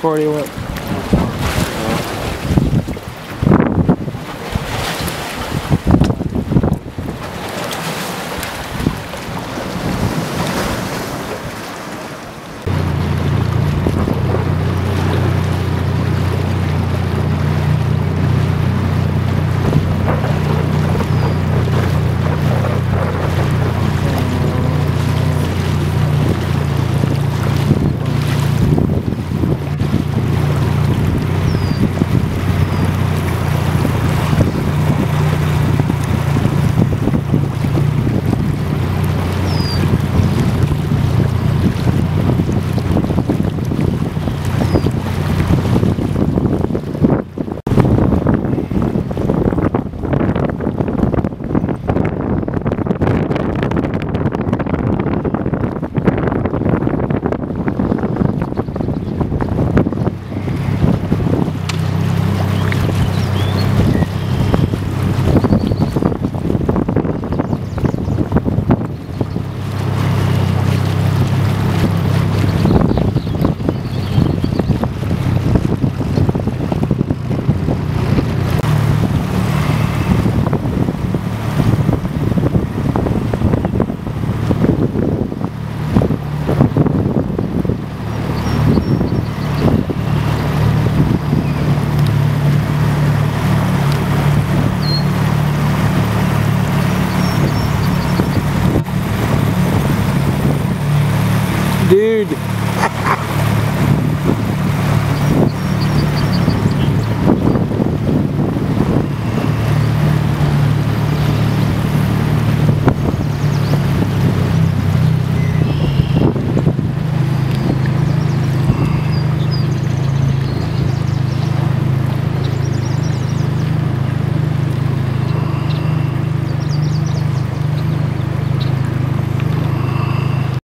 41. Dude.